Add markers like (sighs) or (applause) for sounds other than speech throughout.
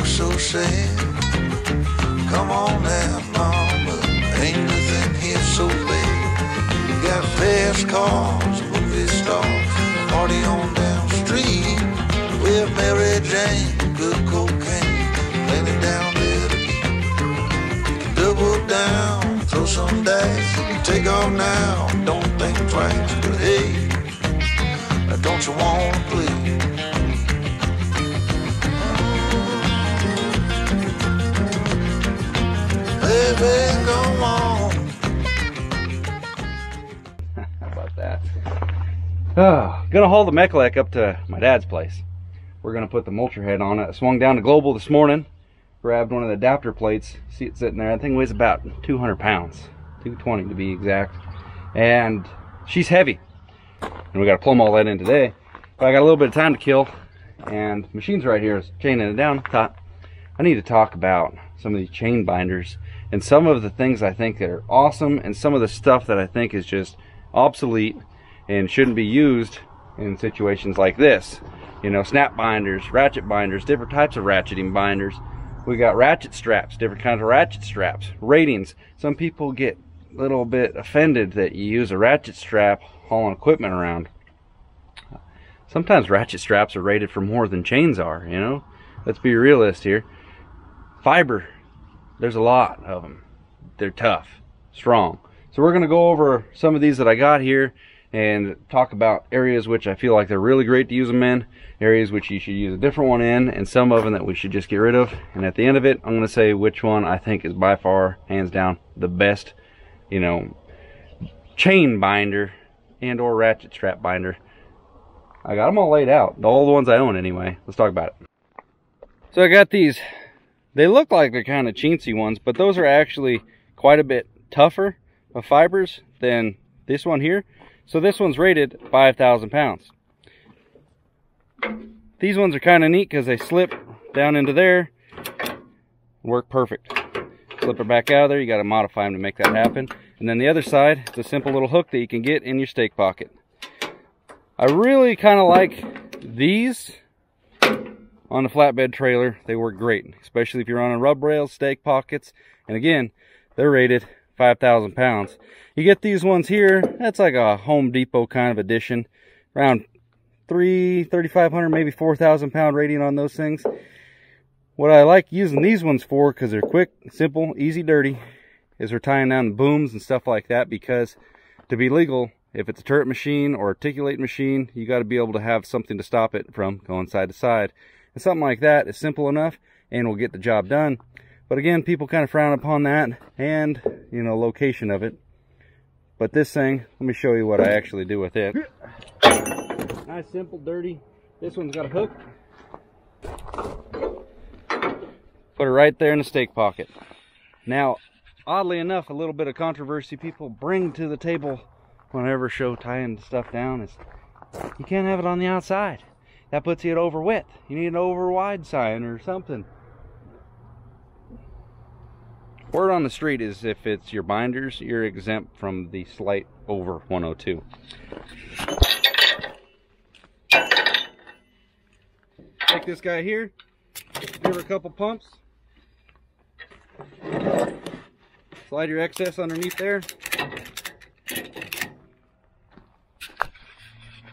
look so sad? Come on now, mama, ain't nothing here so bad. You got fast cars, movie stars, party on down the street. With Mary Jane, good cocaine, plenty down there to eat. Double down, throw some dice, take off now, don't think twice, but hey, don't you wanna play? Baby, go on. How about that? Oh, gonna haul the Mecalac up to my dad's place. We're gonna put the mulcher head on it. I swung down to Global this morning, grabbed one of the adapter plates. See it sitting there. That thing weighs about 200 pounds, 220 to be exact. And she's heavy. And we gotta plumb all that in today. But I got a little bit of time to kill, and machine's right here is chaining it down. Thought I need to talk about some of these chain binders and some of the things I think that are awesome and some of the stuff that I think is just obsolete and shouldn't be used in situations like this. You know, snap binders, ratchet binders, different types of ratcheting binders. We got ratchet straps, different kinds of ratchet straps, ratings. Some people get a little bit offended that you use a ratchet strap hauling equipment around. Sometimes ratchet straps are rated for more than chains are, you know? Let's be realist here. Fiber there's a lot of them. They're tough, strong. So we're going to go over some of these that I got here and talk about areas which I feel like they're really great to use them in, areas which you should use a different one in, and some of them that we should just get rid of. And at the end of it, I'm going to say which one I think is by far, hands down, the best, you know, chain binder and or ratchet strap binder. I got them all laid out, all the ones I own anyway. Let's talk about it. So I got these they look like they're kind of chintzy ones, but those are actually quite a bit tougher of fibers than this one here. So this one's rated 5,000 pounds. These ones are kind of neat because they slip down into there, work perfect. Slip it back out of there, you got to modify them to make that happen. And then the other side, it's a simple little hook that you can get in your stake pocket. I really kind of like these on a flatbed trailer, they work great, especially if you're on a rub rails, stake pockets, and again, they're rated 5,000 pounds. You get these ones here, that's like a Home Depot kind of edition, around 3, 3,500, maybe 4,000 pound rating on those things. What I like using these ones for, because they're quick, simple, easy, dirty, is for tying down the booms and stuff like that, because to be legal, if it's a turret machine or articulate machine, you got to be able to have something to stop it from going side to side. And something like that is simple enough and will get the job done. But again, people kind of frown upon that and, you know, location of it. But this thing, let me show you what I actually do with it. Nice, simple, dirty. This one's got a hook. Put it right there in the stake pocket. Now, oddly enough, a little bit of controversy people bring to the table whenever show tying stuff down is you can't have it on the outside that puts you at over width. You need an over wide sign or something. Word on the street is if it's your binders, you're exempt from the slight over 102. Take this guy here, give her a couple pumps, slide your excess underneath there.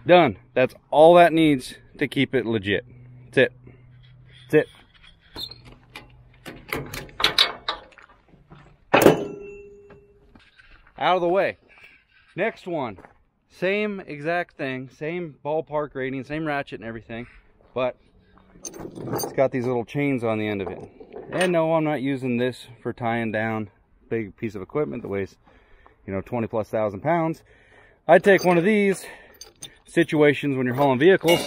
Done. That's all that needs to keep it legit. That's it. That's it. Out of the way. Next one. Same exact thing. Same ballpark rating. Same ratchet and everything. But it's got these little chains on the end of it. And no, I'm not using this for tying down a big piece of equipment that weighs, you know, 20 plus thousand pounds. I'd take one of these situations when you're hauling vehicles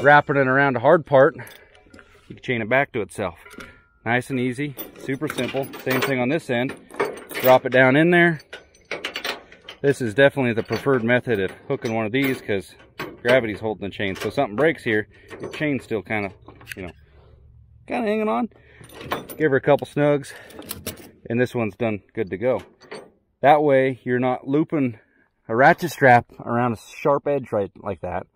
wrapping it around a hard part, you can chain it back to itself. Nice and easy, super simple. Same thing on this end. Drop it down in there. This is definitely the preferred method of hooking one of these because gravity's holding the chain. So something breaks here, the chain's still kind of, you know, kind of hanging on. Give her a couple snugs, and this one's done good to go. That way, you're not looping a ratchet strap around a sharp edge right like that,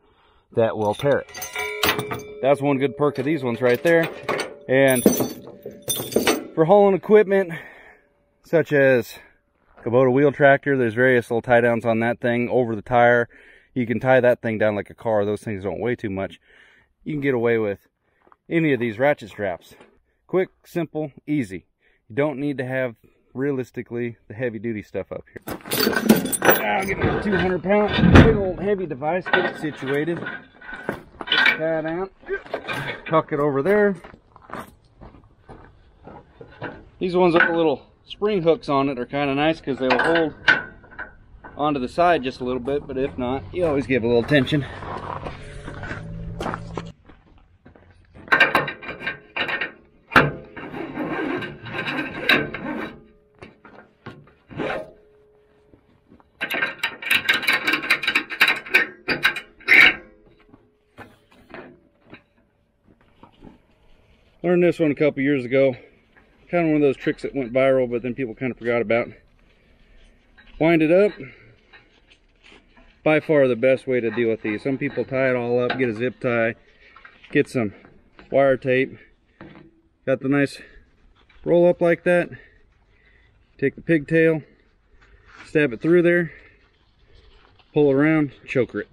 that will tear it. That's one good perk of these ones right there. And for hauling equipment, such as Kubota wheel tractor, there's various little tie downs on that thing over the tire. You can tie that thing down like a car. Those things don't weigh too much. You can get away with any of these ratchet straps. Quick, simple, easy. You don't need to have, realistically, the heavy duty stuff up here. I'll get my 200 pound big old heavy device, get it situated. Get that out. Tuck it over there. These ones with the little spring hooks on it are kind of nice because they'll hold onto the side just a little bit, but if not, you always give a little tension. Learned this one a couple years ago. Kind of one of those tricks that went viral, but then people kind of forgot about. Wind it up. By far the best way to deal with these. Some people tie it all up, get a zip tie, get some wire tape. Got the nice roll up like that. Take the pigtail, stab it through there, pull around, choker it.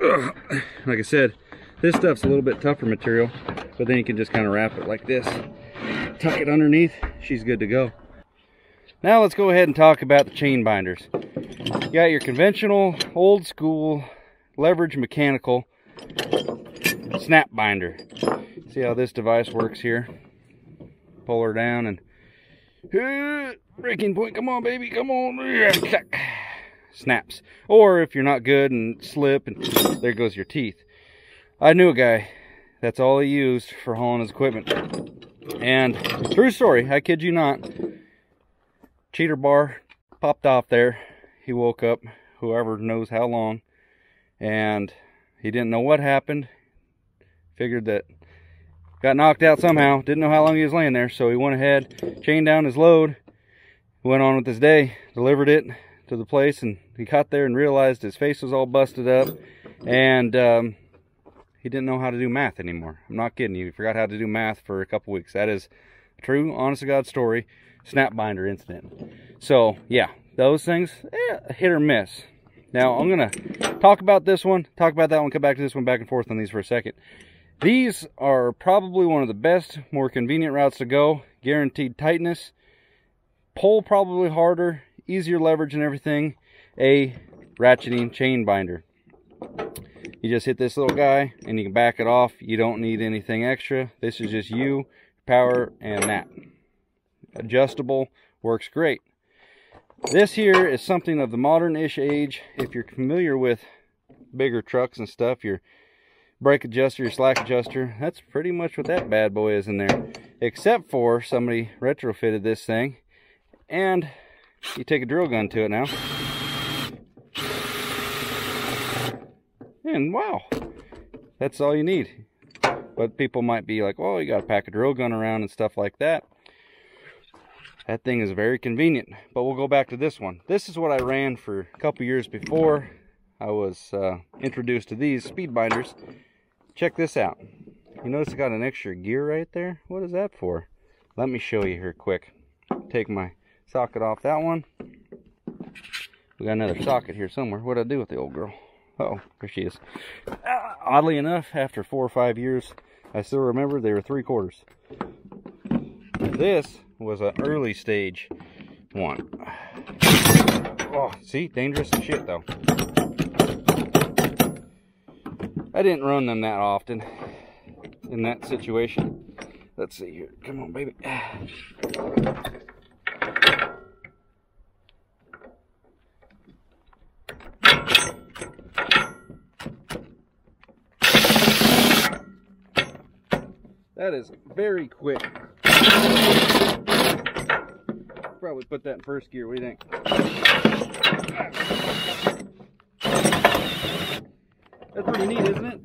Ugh. Like I said, this stuff's a little bit tougher material, but then you can just kind of wrap it like this. Tuck it underneath, she's good to go. Now let's go ahead and talk about the chain binders. You got your conventional, old school, leverage mechanical snap binder. See how this device works here? Pull her down and uh, breaking point, come on baby, come on. Snaps. Or if you're not good and slip and there goes your teeth. I knew a guy. That's all he used for hauling his equipment. And true story, I kid you not. Cheater bar popped off there. He woke up, whoever knows how long, and he didn't know what happened. Figured that got knocked out somehow. Didn't know how long he was laying there, so he went ahead, chained down his load, went on with his day, delivered it to the place, and he got there and realized his face was all busted up, and um, he didn't know how to do math anymore. I'm not kidding you. He forgot how to do math for a couple weeks. That is a true, honest to God story. Snap binder incident. So, yeah, those things, eh, hit or miss. Now, I'm going to talk about this one, talk about that one, come back to this one, back and forth on these for a second. These are probably one of the best, more convenient routes to go. Guaranteed tightness. Pull probably harder, easier leverage and everything. A ratcheting chain binder you just hit this little guy and you can back it off. You don't need anything extra. This is just you power and that. Adjustable works great. This here is something of the modern-ish age. If you're familiar with bigger trucks and stuff your brake adjuster your slack adjuster that's pretty much what that bad boy is in there. Except for somebody retrofitted this thing. And you take a drill gun to it now And wow, that's all you need. But people might be like, oh, you got to pack a drill gun around and stuff like that. That thing is very convenient. But we'll go back to this one. This is what I ran for a couple years before I was uh, introduced to these speed binders. Check this out. You notice I got an extra gear right there? What is that for? Let me show you here quick. Take my socket off that one. We got another socket here somewhere. What'd I do with the old girl? Oh, there she is. Uh, oddly enough, after four or five years, I still remember they were three quarters. This was an early stage one. Oh, see, dangerous shit though. I didn't run them that often in that situation. Let's see here. Come on, baby. That is very quick. probably put that in first gear. What do you think? That's pretty neat, isn't it?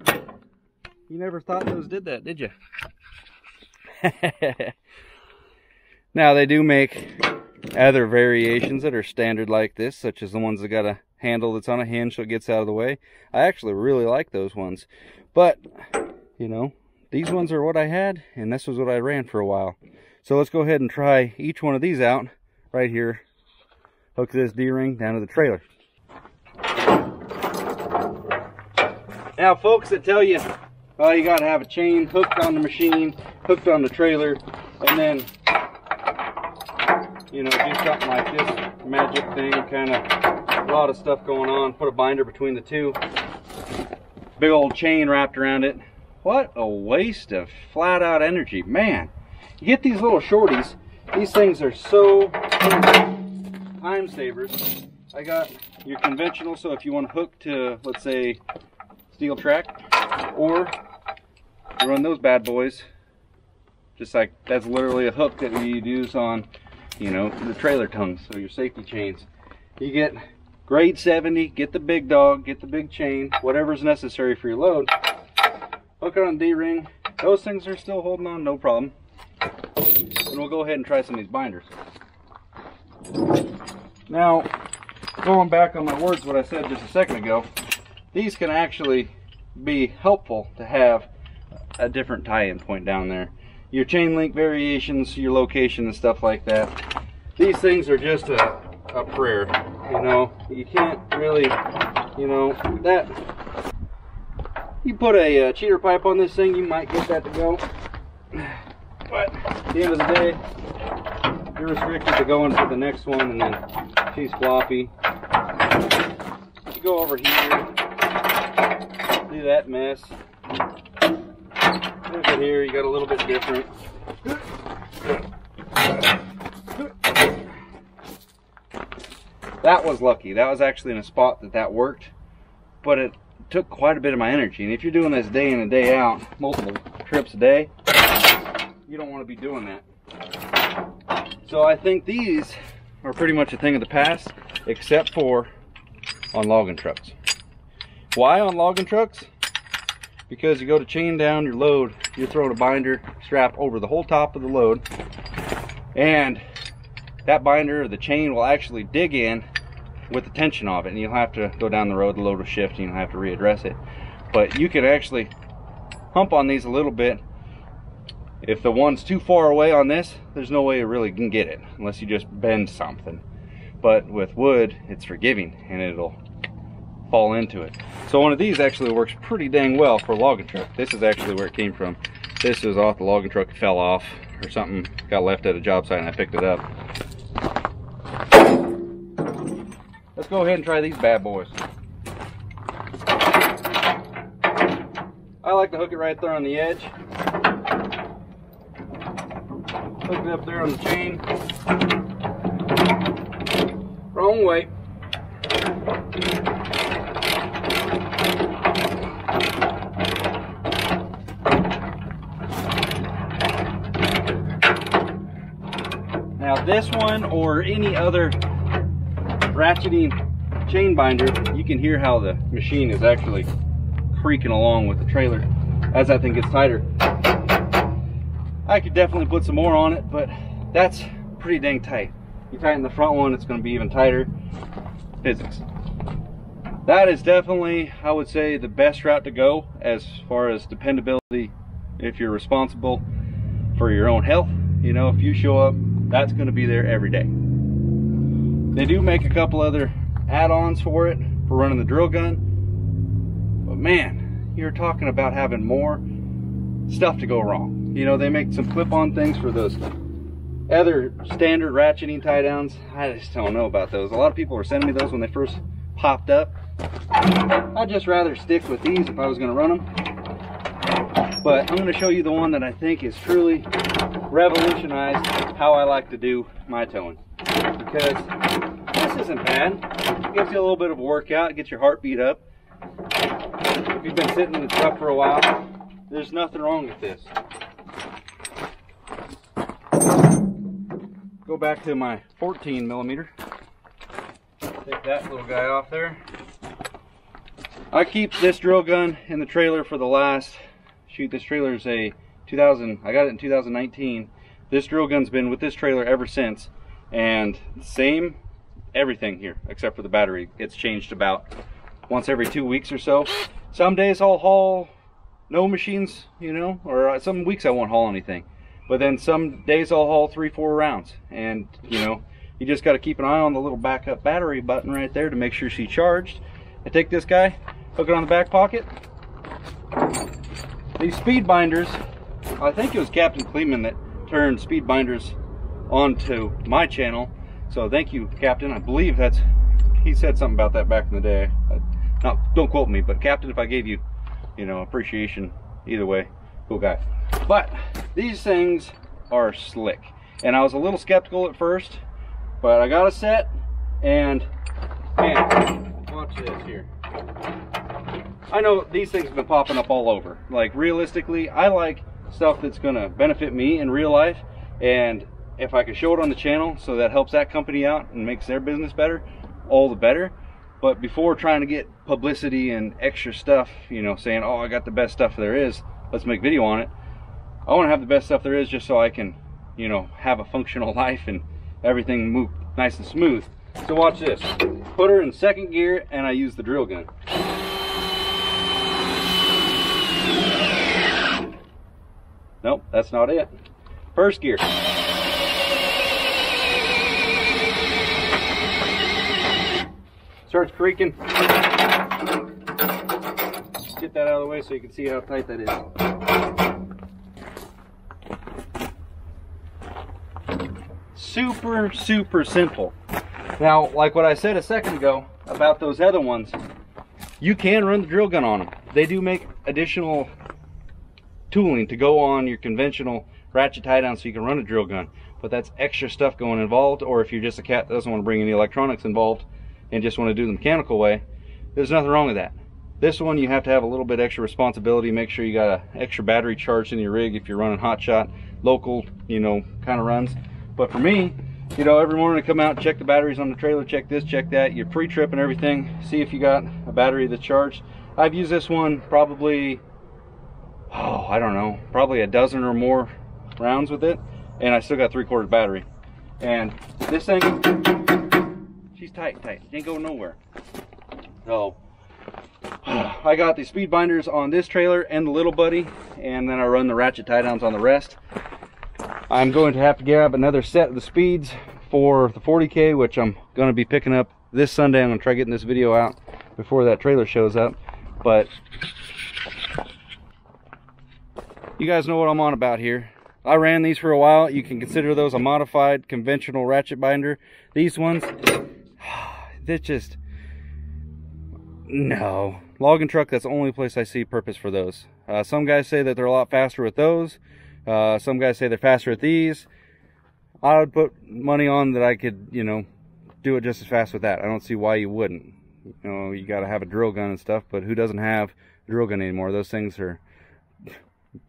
You never thought those did that, did you? (laughs) now they do make other variations that are standard like this, such as the ones that got a handle that's on a hinge so it gets out of the way. I actually really like those ones. But, you know, these ones are what I had, and this was what I ran for a while. So let's go ahead and try each one of these out right here. Hook this D-ring down to the trailer. Now folks that tell you, oh you gotta have a chain hooked on the machine, hooked on the trailer, and then, you know, do something like this magic thing, kind of a lot of stuff going on, put a binder between the two, big old chain wrapped around it. What a waste of flat out energy, man. You get these little shorties, these things are so time savers. I got your conventional, so if you want to hook to, let's say, steel track, or you run those bad boys, just like that's literally a hook that you'd use on, you know, the trailer tongues, so your safety chains. You get grade 70, get the big dog, get the big chain, whatever's necessary for your load. Hook it on D-ring. Those things are still holding on, no problem. And we'll go ahead and try some of these binders. Now, going back on my words, what I said just a second ago, these can actually be helpful to have a different tie-in point down there. Your chain link variations, your location and stuff like that. These things are just a, a prayer, you know. You can't really, you know, that, you put a uh, cheater pipe on this thing, you might get that to go. But at the end of the day, you're restricted to going for the next one and then she's floppy. You go over here, do that mess. Look at here, you got a little bit different. That was lucky. That was actually in a spot that that worked, but it took quite a bit of my energy. And if you're doing this day in and day out, multiple trips a day, you don't want to be doing that. So I think these are pretty much a thing of the past, except for on logging trucks. Why on logging trucks? Because you go to chain down your load, you're throwing a binder strap over the whole top of the load, and that binder or the chain will actually dig in with the tension of it, and you'll have to go down the road, the load will shift, and you'll have to readdress it. But you can actually hump on these a little bit. If the one's too far away on this, there's no way you really can get it, unless you just bend something. But with wood, it's forgiving, and it'll fall into it. So one of these actually works pretty dang well for a logging truck. This is actually where it came from. This is off the logging truck, it fell off or something got left at a job site and I picked it up. Go ahead and try these bad boys. I like to hook it right there on the edge. Hook it up there on the chain. Wrong way. Now this one or any other ratcheting chain binder, you can hear how the machine is actually creaking along with the trailer as that thing gets tighter. I could definitely put some more on it, but that's pretty dang tight. You tighten the front one, it's gonna be even tighter. Physics. That is definitely, I would say, the best route to go as far as dependability if you're responsible for your own health. You know, if you show up, that's gonna be there every day. They do make a couple other add-ons for it for running the drill gun. But man, you're talking about having more stuff to go wrong. You know, they make some clip-on things for those other standard ratcheting tie downs. I just don't know about those. A lot of people were sending me those when they first popped up. I'd just rather stick with these if I was gonna run them. But I'm gonna show you the one that I think is truly revolutionized how I like to do my towing. Because isn't bad. Gives you a little bit of a workout, gets your heartbeat up. If you've been sitting in the truck for a while, there's nothing wrong with this. go back to my 14 millimeter. Take that little guy off there. I keep this drill gun in the trailer for the last, shoot, this trailer is a 2000, I got it in 2019. This drill gun's been with this trailer ever since. And same everything here, except for the battery. gets changed about once every two weeks or so. Some days I'll haul no machines, you know, or uh, some weeks I won't haul anything. But then some days I'll haul three, four rounds. And, you know, you just got to keep an eye on the little backup battery button right there to make sure she's charged. I take this guy, hook it on the back pocket. These speed binders, I think it was Captain Kleeman that turned speed binders onto my channel. So thank you, Captain. I believe that's, he said something about that back in the day. I, not, don't quote me, but Captain, if I gave you, you know, appreciation, either way, cool guy. But these things are slick. And I was a little skeptical at first, but I got a set, and man, watch this here. I know these things have been popping up all over. Like realistically, I like stuff that's gonna benefit me in real life, and if I could show it on the channel so that helps that company out and makes their business better, all the better. But before trying to get publicity and extra stuff, you know, saying, oh, I got the best stuff there is, let's make video on it. I want to have the best stuff there is just so I can, you know, have a functional (laughs) life and everything move nice and smooth. So watch this. Put her in second gear and I use the drill gun. Nope, that's not it. First gear. Starts creaking. Get that out of the way so you can see how tight that is. Super, super simple. Now, like what I said a second ago about those other ones, you can run the drill gun on them. They do make additional tooling to go on your conventional ratchet tie down so you can run a drill gun. But that's extra stuff going involved, or if you're just a cat that doesn't want to bring any electronics involved and just want to do the mechanical way, there's nothing wrong with that. This one you have to have a little bit extra responsibility. Make sure you got an extra battery charged in your rig if you're running hot shot, local, you know, kind of runs. But for me, you know, every morning I come out, check the batteries on the trailer, check this, check that, your pre-trip and everything, see if you got a battery that's charged. I've used this one probably, oh, I don't know, probably a dozen or more rounds with it, and I still got three quarters battery. And this thing, she's tight, tight, ain't going nowhere. So, (sighs) I got the speed binders on this trailer and the little buddy, and then I run the ratchet tie downs on the rest. I'm going to have to grab another set of the speeds for the 40K, which I'm going to be picking up this Sunday. I'm going to try getting this video out before that trailer shows up. But you guys know what I'm on about here. I ran these for a while. You can consider those a modified conventional ratchet binder. These ones, they're just, no. Logging truck, that's the only place I see purpose for those. Uh, some guys say that they're a lot faster with those. Uh, some guys say they're faster at these. I would put money on that I could, you know, do it just as fast with that. I don't see why you wouldn't. You know, you got to have a drill gun and stuff, but who doesn't have a drill gun anymore? Those things are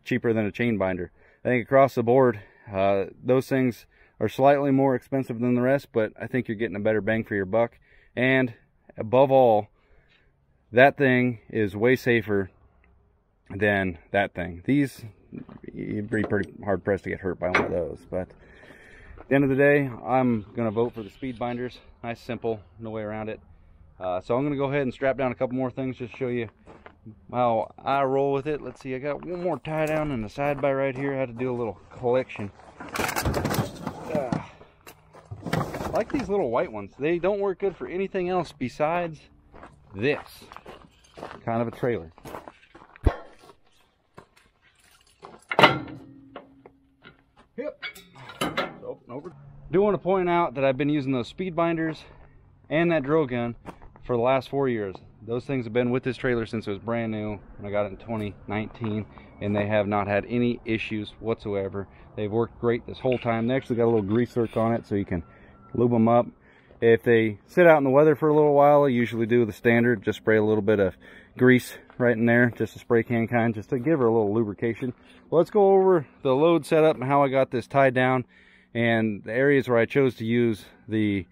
cheaper than a chain binder. I think across the board, uh, those things are slightly more expensive than the rest, but I think you're getting a better bang for your buck. And above all, that thing is way safer than that thing. These you'd be pretty hard pressed to get hurt by one of those. But at the end of the day, I'm going to vote for the speed binders. Nice, simple, no way around it. Uh, so I'm going to go ahead and strap down a couple more things just to show you how I roll with it. Let's see, I got one more tie down in the side by right here. I had to do a little collection. Like these little white ones. They don't work good for anything else besides this kind of a trailer. Yep. So, over. Do want to point out that I've been using those speed binders and that drill gun for the last four years. Those things have been with this trailer since it was brand new when I got it in 2019 and they have not had any issues whatsoever. They've worked great this whole time. They actually got a little grease zerk on it so you can lube them up. If they sit out in the weather for a little while, I usually do the standard, just spray a little bit of grease right in there, just a spray can kind, just to give her a little lubrication. Let's go over the load setup and how I got this tied down and the areas where I chose to use the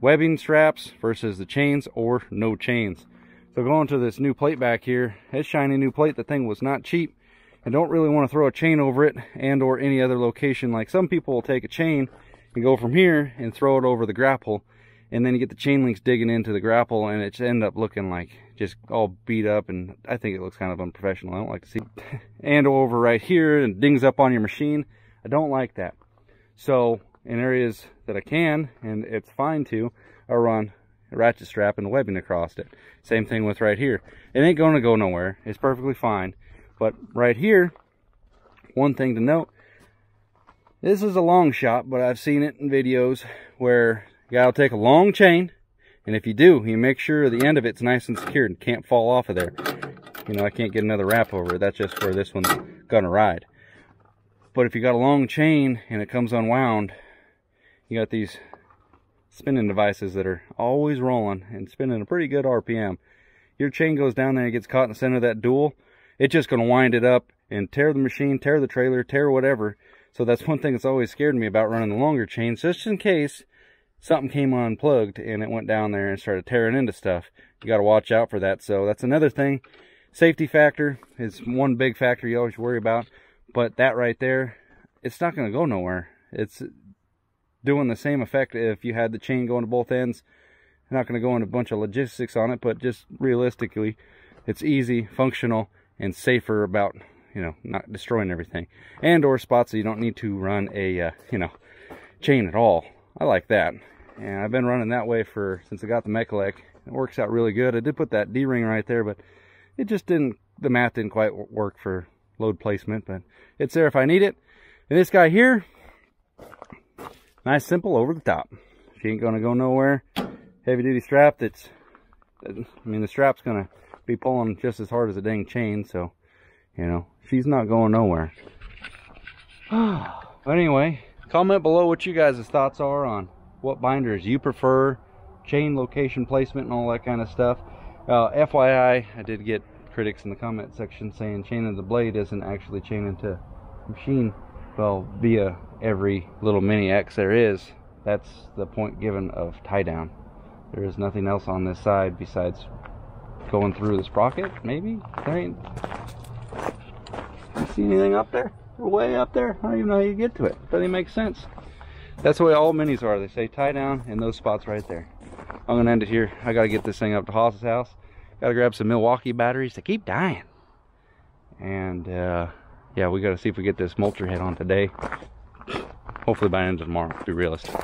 webbing straps versus the chains or no chains. So going to this new plate back here, this shiny new plate, the thing was not cheap. I don't really want to throw a chain over it and or any other location. Like some people will take a chain and go from here and throw it over the grapple and then you get the chain links digging into the grapple and it end up looking like just all beat up and I think it looks kind of unprofessional. I don't like to see (laughs) and over right here and dings up on your machine. I don't like that. So in areas that I can, and it's fine to, I run a ratchet strap and webbing across it. Same thing with right here. It ain't going to go nowhere. It's perfectly fine. But right here, one thing to note, this is a long shot, but I've seen it in videos where a guy will take a long chain, and if you do, you make sure the end of it's nice and secured and can't fall off of there. You know, I can't get another wrap over it. That's just where this one's gonna ride. But if you got a long chain and it comes unwound, you got these spinning devices that are always rolling and spinning a pretty good RPM. Your chain goes down there and gets caught in the center of that dual, it's just going to wind it up and tear the machine, tear the trailer, tear whatever. So that's one thing that's always scared me about running the longer chains, just in case something came unplugged and it went down there and started tearing into stuff. You got to watch out for that. So that's another thing. Safety factor is one big factor you always worry about. But that right there, it's not going to go nowhere. It's doing the same effect if you had the chain going to both ends. I'm not going to go into a bunch of logistics on it, but just realistically, it's easy, functional, and safer about, you know, not destroying everything. And or spots that you don't need to run a, uh, you know, chain at all. I like that. And I've been running that way for, since I got the Mecalac. It works out really good. I did put that D-ring right there, but it just didn't, the math didn't quite work for load placement, but it's there if I need it. And this guy here, nice, simple, over the top. She ain't gonna go nowhere. Heavy duty strap that's, I mean, the strap's gonna be pulling just as hard as a dang chain, so, you know, she's not going nowhere. (sighs) anyway, comment below what you guys' thoughts are on what binders you prefer, chain location placement and all that kind of stuff. Uh, FYI, I did get critics in the comment section saying chaining the blade isn't actually chaining to machine. Well, via every little mini X there is, that's the point given of tie down. There is nothing else on this side besides going through the sprocket, maybe? There ain't... See anything up there? Way up there? I don't even know how you get to it. Doesn't even make sense. That's the way all minis are. They say tie down in those spots right there. I'm gonna end it here. I gotta get this thing up to Haas's house. Gotta grab some Milwaukee batteries. They keep dying. And uh, yeah, we gotta see if we get this mulcher head on today. Hopefully by the end of tomorrow, to be realistic.